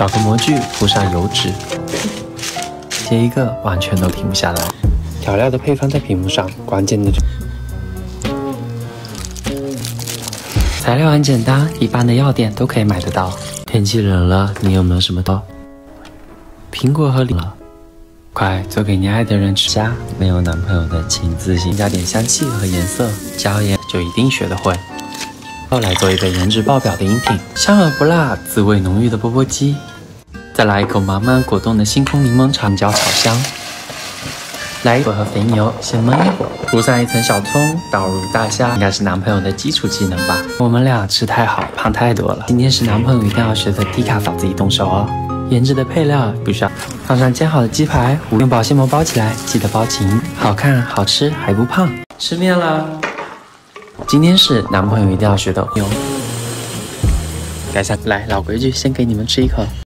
找个模具铺上油纸，接一个完全都停不下来。调料的配方在屏幕上，关键的材料很简单，一般的药店都可以买得到。天气冷了，你有没有什么刀？苹果和梨了，快做给你爱的人吃。家没有男朋友的，请自行加点香气和颜色，椒盐就一定学得会。后来做一杯颜值爆表的饮品，香而不辣，滋味浓郁的钵钵鸡。再来一口满满果冻的星空柠檬长椒炒香。来一和肥牛，先焖一会儿，涂上一层小葱，倒入大虾，应该是男朋友的基础技能吧。我们俩吃太好，胖太多了。今天是男朋友一定要学的低卡法，自己动手哦。腌制的配料不需要，放上煎好的鸡排，用保鲜膜包起来，记得包紧。好看、好吃还不胖，吃面了。今天是男朋友一定要学的哟。改下来，老规矩，先给你们吃一口。